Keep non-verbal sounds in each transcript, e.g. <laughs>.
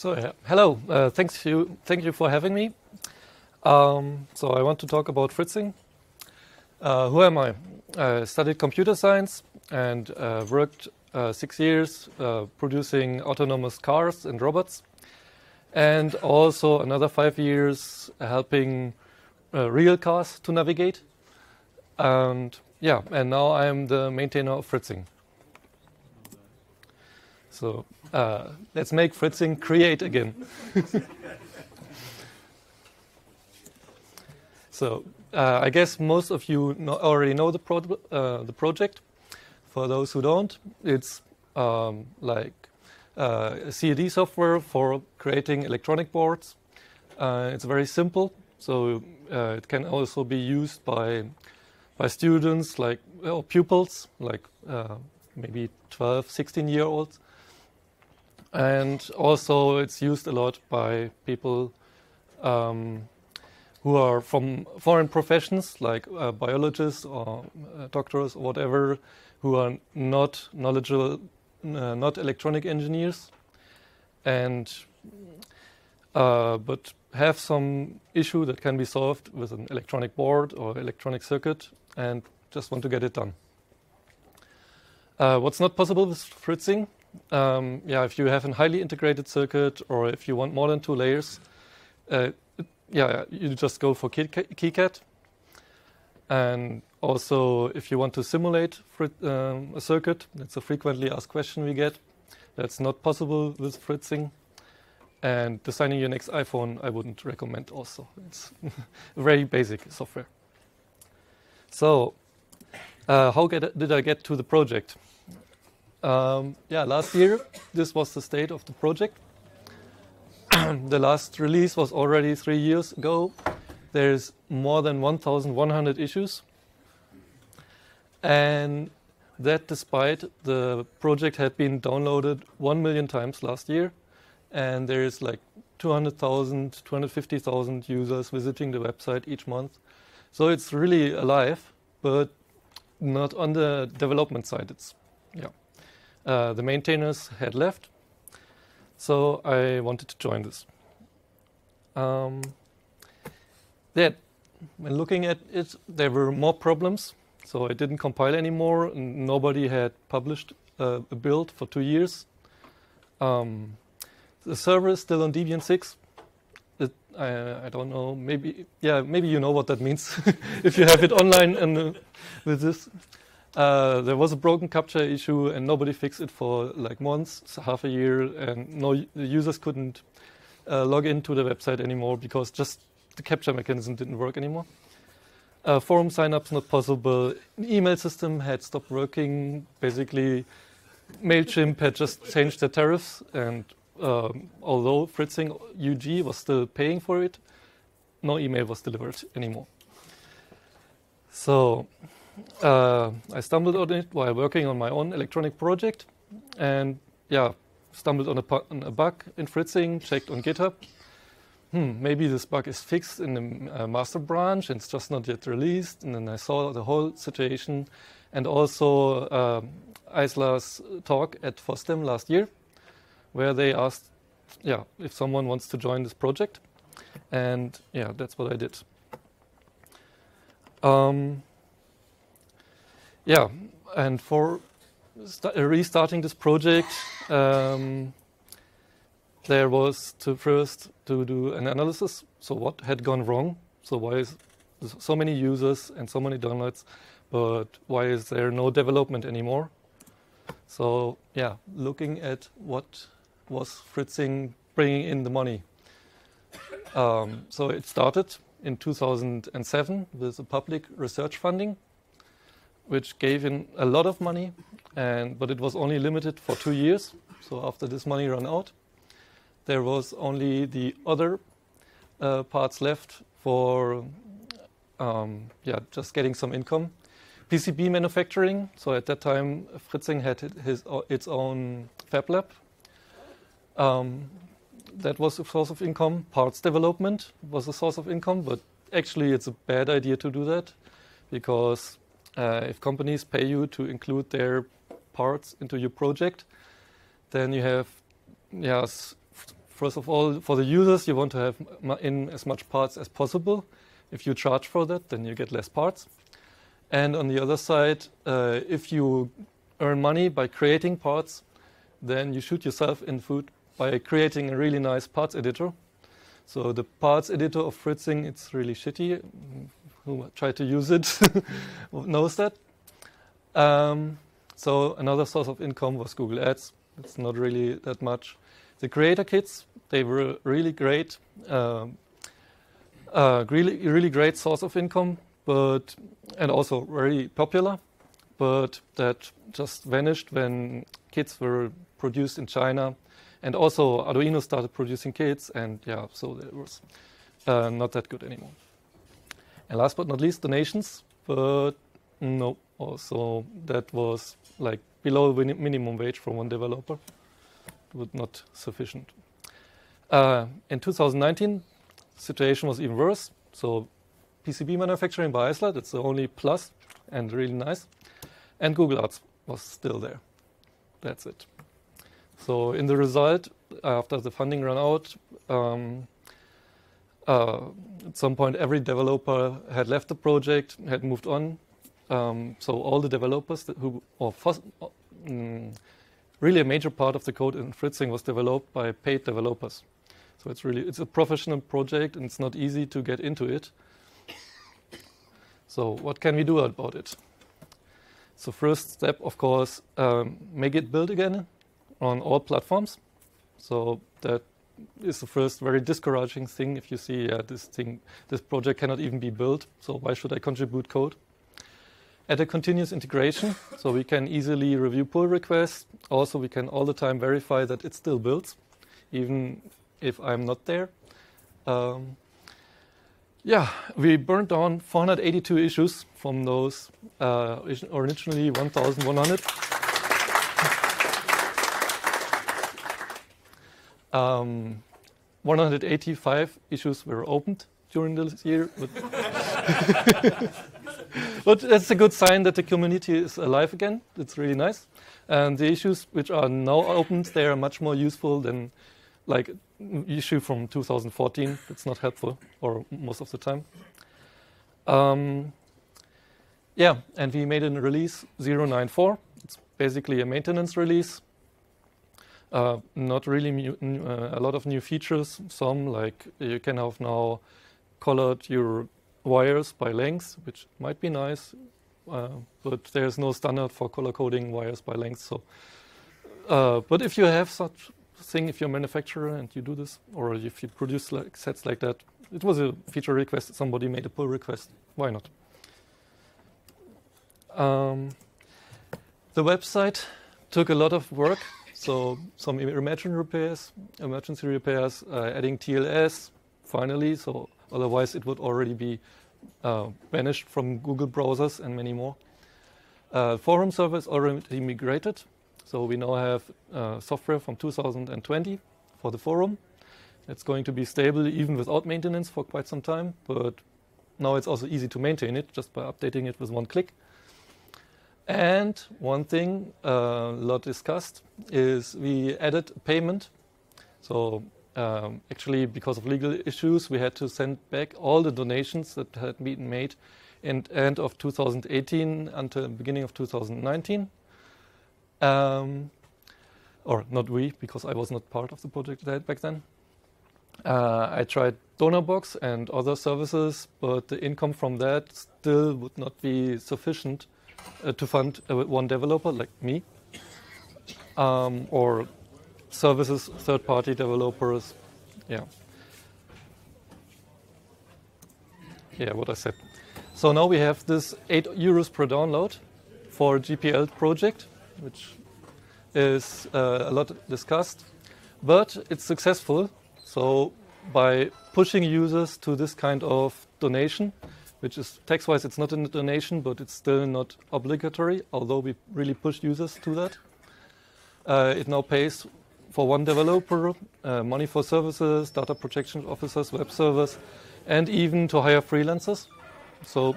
So yeah, hello. Uh, thanks you, thank you for having me. Um, so I want to talk about fritzing. Uh, who am I? I studied computer science and uh, worked uh, six years uh, producing autonomous cars and robots, and also another five years helping uh, real cars to navigate. And yeah, and now I'm the maintainer of fritzing. So uh, let's make fritzing create again. <laughs> so uh, I guess most of you know, already know the, pro- uh, the project. For those who don't, it's um, like uh, CAD software for creating electronic boards. Uh, it's very simple, so uh, it can also be used by by students like or pupils, like maybe 12, 16 year olds and also it's used a lot by people um, who are from foreign professions like uh, biologists or uh, doctors or whatever who are not knowledgeable uh, not electronic engineers. And uh, but have some issue that can be solved with an electronic board or electronic circuit and just want to get it done. Uh, what's not possible with fritzing um, yeah, if you have a highly integrated circuit or if you want more than two layers, uh, yeah, you just go for KiCad. And also, if you want to simulate um, a circuit, that's a frequently asked question we get. That's not possible with fritzing. And designing your next iPhone, I wouldn't recommend also. It's <laughs> very basic software. So, uh, how get, did I get to the project? Um, yeah, last year, this was the state of the project. <clears throat> the last release was already three years ago. There's more than 1,100 issues. And that despite the project had been downloaded 1 million times last year. And there is like 200,000, 250,000 users visiting the website each month. So it's really alive, but not on the development side. It's, yeah. Uh, the maintainers had left, so I wanted to join this. Um, that, when looking at it, there were more problems, so I didn't compile anymore. Nobody had published uh, a build for two years. Um, the server is still on Debian 6. It, I, I, don't know. Maybe yeah. Maybe you know what that means <laughs> if you have it online and uh, with this. Uh, there was a broken captcha issue and nobody fixed it for like months, half a year, and no the users couldn't uh, log into the website anymore because just the captcha mechanism didn't work anymore. Uh, forum signups not possible. Email system had stopped working. Basically, Mailchimp had just changed their tariffs, and um, although Fritzing UG was still paying for it, no email was delivered anymore. So uh, I stumbled on it while working on my own electronic project, and yeah, stumbled on a, on a bug in fritzing. Checked on GitHub. Hmm, maybe this bug is fixed in the uh, master branch and it's just not yet released. And then I saw the whole situation, and also uh, Aisler's talk at FOSDEM last year, where they asked, yeah, if someone wants to join this project, and yeah, that's what I did. Um, yeah, and for restarting this project, um, there was to first to do an analysis. So what had gone wrong? So why is so many users and so many downloads, but why is there no development anymore? So yeah, looking at what was fritzing bringing in the money. Um, so it started in 2007 with a public research funding which gave in a lot of money, and but it was only limited for two years. So after this money ran out, there was only the other uh, parts left for um, yeah just getting some income. PCB manufacturing. So at that time, Fritzing had his, its own fab lab. Um, that was a source of income. Parts development was a source of income, but actually it's a bad idea to do that because uh, if companies pay you to include their parts into your project, then you have yes, first of all, for the users, you want to have in as much parts as possible. If you charge for that, then you get less parts. And on the other side, uh, if you earn money by creating parts, then you shoot yourself in foot by creating a really nice parts editor. So the parts editor of Fritzing, it's really shitty. Who tried to use it <laughs> knows that. Um, so another source of income was Google Ads. It's not really that much. The creator kits, they were really great, um, uh, really, really great source of income, but and also very popular. But that just vanished when kits were produced in China, and also Arduino started producing kits, and yeah, so it was uh, not that good anymore. And last but not least, donations, but no, also that was like below minimum wage for one developer, but not sufficient. Uh, in 2019, the situation was even worse. So PCB manufacturing by Aisler, that's the only plus and really nice. And Google Ads was still there. That's it. So in the result, after the funding ran out, um, uh, at some point every developer had left the project, had moved on. Um, so all the developers who, or mm, really a major part of the code in Fritzing was developed by paid developers. So it's really it's a professional project and it's not easy to get into it. So what can we do about it? So first step, of course, um, make it build again on all platforms. So that is the first very discouraging thing if you see this thing, this project cannot even be built. So why should I contribute code? At a continuous integration, so we can easily review pull requests. Also, we can all the time verify that it still builds, even if I'm not there. Um, yeah, we burned down 482 issues from those uh, originally 1,100. Um, 185 issues were opened during this year. But, <laughs> but that's a good sign that the community is alive again. It's really nice. And the issues which are now opened, they are much more useful than like issue from 2014. It's not helpful, or most of the time. Um, yeah, and we made a release 094. It's basically a maintenance release. Uh, not really new, uh, a lot of new features. Some like you can have now colored your wires by length, which might be nice, uh, but there's no standard for color coding wires by length. So, uh, but if you have such thing if you're a manufacturer and you do this, or if you produce like sets like that. It was a feature request. Somebody made a pull request. Why not? Um, the website took a lot of work. So some emergency repairs, emergency repairs, uh, adding TLS finally. So otherwise it would already be uh, banished from Google browsers and many more. Uh, forum servers already migrated. So we now have uh, software from 2020 for the forum. It's going to be stable even without maintenance for quite some time, but now it's also easy to maintain it just by updating it with one click. And one thing uh, a lot discussed is we added payment. So um, actually, because of legal issues, we had to send back all the donations that had been made in end of 2018 until beginning of 2019. Um, or not we, because I was not part of the project back then. Uh, I tried DonorBox and other services, but the income from that still would not be sufficient uh, to fund uh, one developer like me, um, or services, third-party developers. Yeah. Yeah, what I said. So now we have this 8 euros per download for GPL project which is uh, a lot discussed, but it's successful. So by pushing users to this kind of donation, which is tax-wise, it's not a donation, but it's still not obligatory, although we really push users to that. Uh, it now pays for one developer, uh, money for services, data protection officers, web servers, and even to hire freelancers. So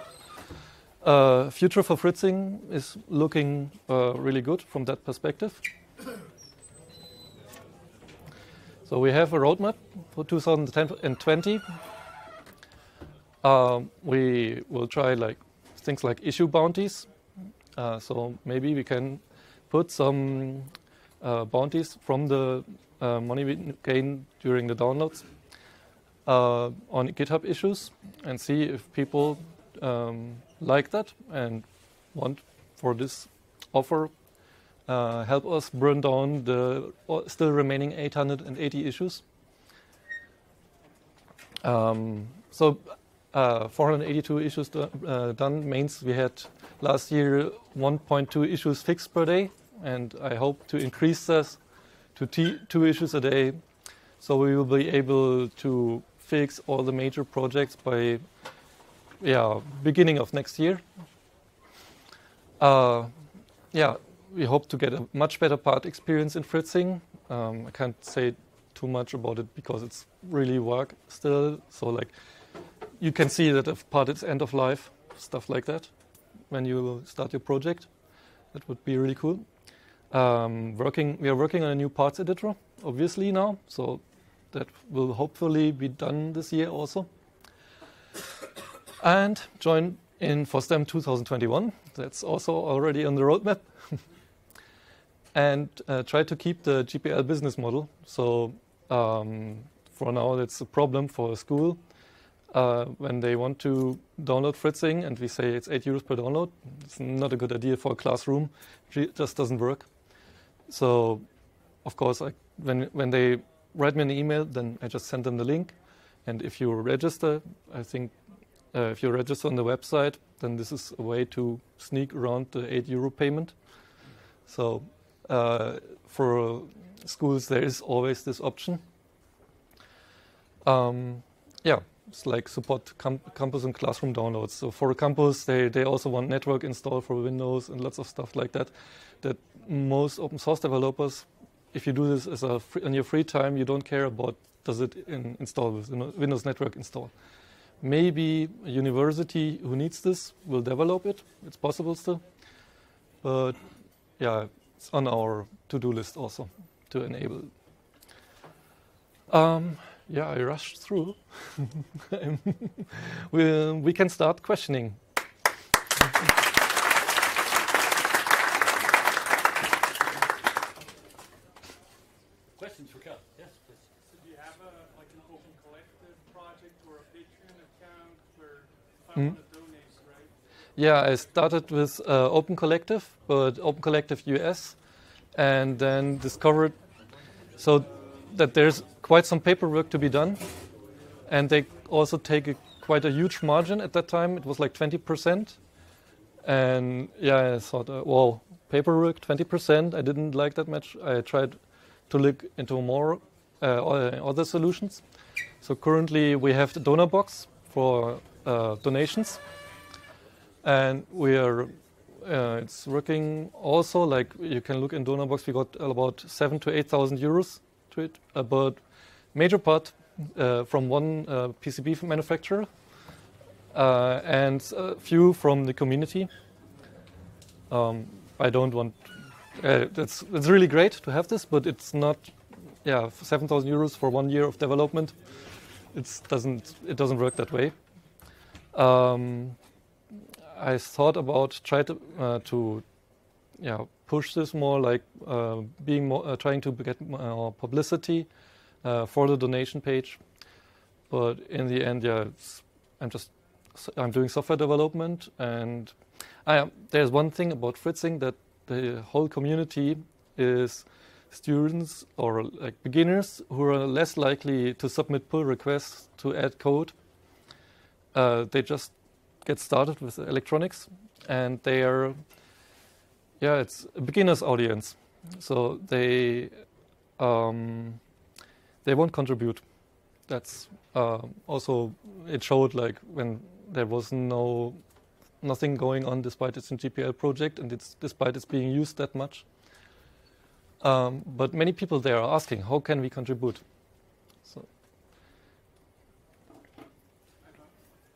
uh, future for Fritzing is looking uh, really good from that perspective. So we have a roadmap for 2020. Um, we will try like things like issue bounties. Uh, so maybe we can put some uh, bounties from the uh, money we gain during the downloads uh, on GitHub issues and see if people um, like that and want for this offer uh, help us burn down the still remaining 880 issues. Um, so uh, 482 issues do, uh, done means we had last year 1.2 issues fixed per day, and I hope to increase this to two issues a day. So we will be able to fix all the major projects by yeah beginning of next year. Uh, yeah, we hope to get a much better part experience in fritzing. Um, I can't say too much about it because it's really work still. So like, you can see that if part is end of life, stuff like that, when you start your project, that would be really cool. Um, working, we are working on a new parts editor, obviously now, so that will hopefully be done this year also. And join in FOSDEM 2021. That's also already on the roadmap <laughs> and uh, try to keep the GPL business model. So um, for now, it's a problem for a school. Uh, when they want to download Fritzing and we say it's 8 euros per download, it's not a good idea for a classroom. It just doesn't work. So, of course, I, when, when they write me an email, then I just send them the link. And if you register, I think uh, if you register on the website, then this is a way to sneak around the 8 euro payment. So uh, for schools, there is always this option. Um, yeah, like support campus and classroom downloads. So for a campus, they, they also want network install for Windows and lots of stuff like that. That most open source developers, if you do this as a free, in your free time, you don't care about does it in, install with Windows Network install. Maybe a university who needs this will develop it. It's possible still, but yeah, it's on our to-do list also to enable. Um, yeah, I rushed through. <laughs> we, we can start questioning. Questions for Kjell? Yes, please. So do you have a, like an open collective project or a Patreon account where if I mm. want to yeah, I started with uh, Open Collective, but Open Collective US, and then discovered so that there's quite some paperwork to be done, and they also take a, quite a huge margin at that time. It was like 20%, and yeah, I thought, uh, well, paperwork 20%. I didn't like that much. I tried to look into more uh, other solutions. So currently we have the Donorbox for uh, donations and we are uh, it's working also like you can look in Donorbox, We got about seven to eight thousand euros to it, about major part uh, from one uh, PCB manufacturer uh, and a few from the community. Um, I don't want. Uh, it's it's really great to have this, but it's not. Yeah, seven thousand euros for one year of development. It doesn't it doesn't work that way. Um, I thought about try to uh, to yeah push this more like uh, being more trying to get more publicity uh, for the donation page, but in the end, yeah, I'm just I'm doing software development, and I, there's one thing about Fritzing that the whole community is students or like beginners who are less likely to submit pull requests to add code. Uh, they just get started with electronics, and they are, yeah, it's a beginner's audience, so they um, they won't contribute. That's uh, also it showed like when there was no nothing going on despite it's a GPL project and it's despite it's being used that much. Um, but many people there are asking, how can we contribute? So.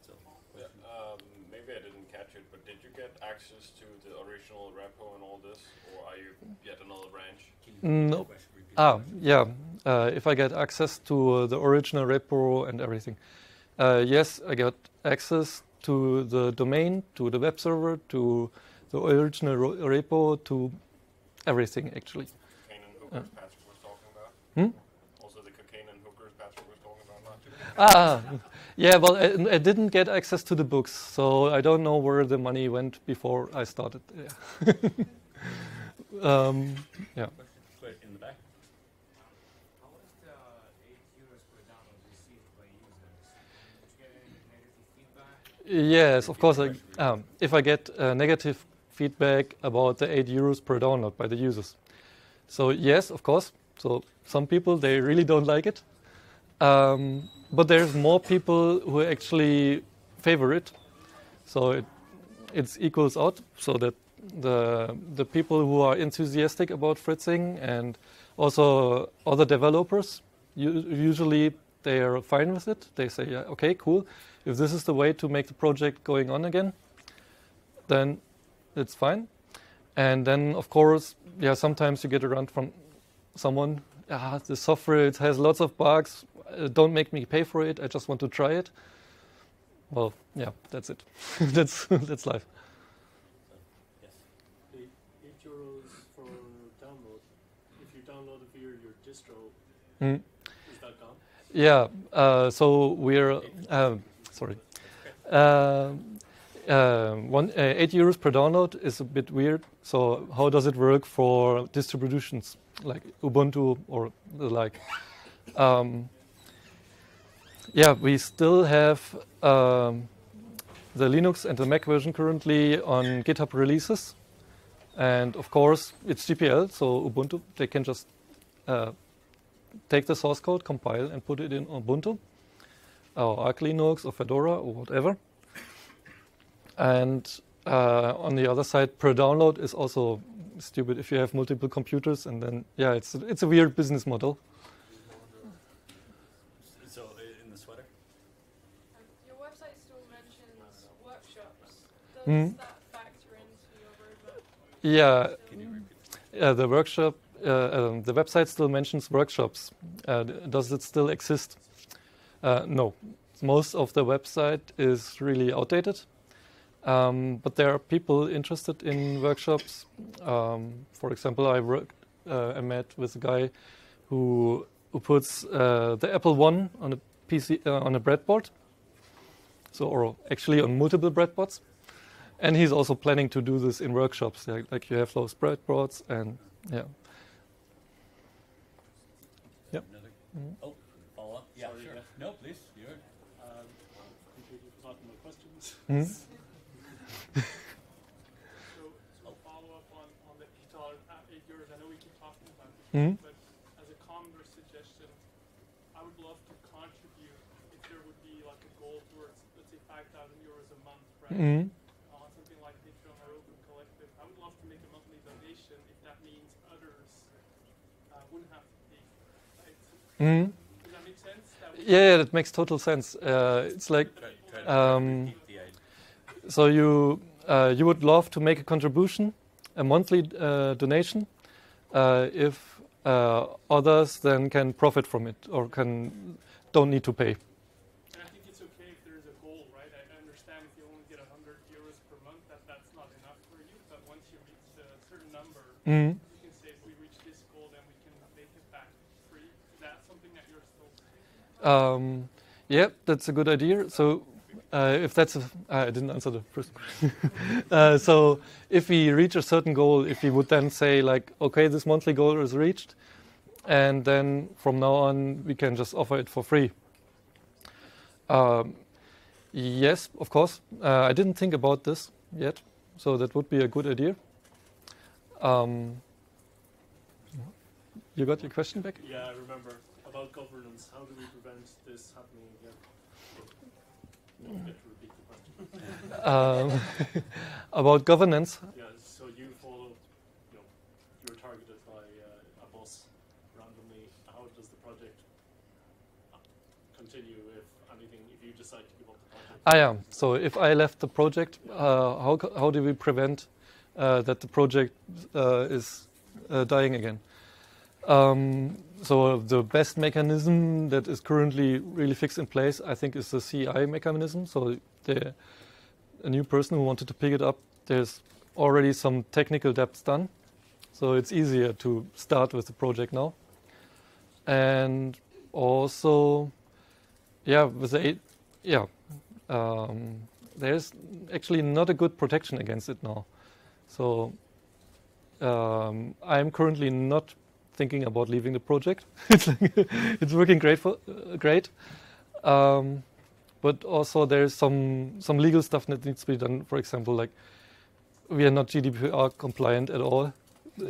so yeah, um, maybe I didn't catch it, but did you get access to the original repo and all this, or are you yet another branch? No. Ah, yeah. Uh, if I get access to uh, the original repo and everything. Uh, yes, I got access to the domain, to the web server, to the original repo, to everything actually. Cocaine and hookers Patrick was talking about. Hmm? Also the cocaine and hookers Patrick was talking about. Not Ah, <laughs> yeah. Well, I, I didn't get access to the books, so I don't know where the money went before I started. Yeah. <laughs> um, yeah. Wait, in the back. How was the 8 euros per download received by users? Did you get any negative feedback? Yes, of course. I, um, if I get uh, negative feedback about the eight euros per download by the users, so yes, of course. So some people they really don't like it, um, but there's more people who actually favor it. So it it equals out so that the the people who are enthusiastic about fritzing and also other developers usually they are fine with it. They say, yeah, okay, cool. If this is the way to make the project going on again, then it's fine. And then, of course, yeah, sometimes you get a around from someone, ah, the software it has lots of bugs. Uh, don't make me pay for it. I just want to try it. Well, yeah, that's it. <laughs> that's <laughs> that's life. Yes. The eight euros for download. If you download it via your distro, Mm. is that gone? Yeah. Uh, so we're um, sorry. Uh, uh, one uh, eight euros per download is a bit weird. So how does it work for distributions like Ubuntu or the like? Um, yeah, we still have um, the Linux and the Mac version currently on GitHub releases, and of course it's GPL, so Ubuntu they can just uh, take the source code, compile, and put it in Ubuntu, or Arch Linux, or Fedora, or whatever. And uh, on the other side, per download is also stupid if you have multiple computers, and then yeah, it's it's a weird business model. So uh, in the sweater. Um, your website still mentions workshops. Does Hmm. that factor into your roadmap? Yeah, Can uh, the workshop, uh, um, the website still mentions workshops. Uh, does it still exist? Uh, no, most of the website is really outdated. Um, but there are people interested in workshops. Um, for example, I worked, uh, I met with a guy who who puts uh, the Apple One on a PC uh, on a breadboard. So, or actually on multiple breadboards. And he's also planning to do this in workshops. Like, like you have those breadboards, and yeah. Yep. Another. Mhm. Oh, follow up. Yeah, Sorry, sure. yeah. No, please. You're. Um, completely forgotten my questions. Mhm. So, so follow up on, on the eight dollars, uh, eight euros. I know we keep talking about this, Mhm. but as a common suggestion, I would love to contribute if there would be like a goal towards, let's say, five thousand euros a month, right? Mhm. On something like Patreon or Open Collective. I would love to make a monthly donation if that means others uh, wouldn't have to pay. Right? Mhm. Does that make sense? That Yeah, yeah, that makes total sense. Uh, it's like Try, try to Um, repeat the idea. So you uh, you would love to make a contribution, a monthly uh, donation, uh, if uh, others then can profit from it or can don't need to pay. And I think it's okay if there's a goal, right? I I understand if you only get 100 euros per month, that that's not enough for you. But once you reach a certain number, Mhm. you can say, if we reach this goal, then we can make it back free. Is that something that you're still Um, yeah, that's a good idea. So, uh, if that's—I didn't answer the first question. <laughs> uh, so, if we reach a certain goal, if we would then say like, okay, this monthly goal is reached, and then from now on we can just offer it for free. Um, yes, of course. Uh, I didn't think about this yet, so that would be a good idea. Um, you got your question back? Yeah, I remember. About governance, how do we prevent this happening again? Don't get to repeat the question. Um, <laughs> about governance. Yeah, so you follow, you know, you're targeted by uh, a boss randomly. How does the project uh, continue if anything, if you decide to give up the project? I am. So if I left the project, uh, how how do we prevent uh, that the project uh, is uh, dying again? Um, so the best mechanism that is currently really fixed in place, I think, is the CI mechanism. So the a new person who wanted to pick it up, there's already some technical debt done, so it's easier to start with the project now. And also, yeah, with the yeah, um, there's actually not a good protection against it now. So um, I'm currently not thinking about leaving the project. <laughs> it's, like <laughs> it's working great for uh, great, um, but also there's some some legal stuff that needs to be done. For example, like we are not GDPR compliant at all. <laughs>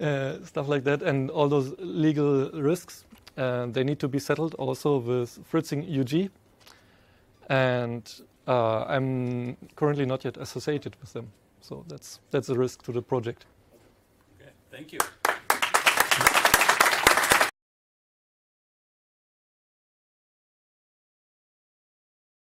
uh, stuff like that, and all those legal risks, uh, they need to be settled also with Fritzing UG, and uh, I'm currently not yet associated with them. So that's that's a risk to the project. Thank you.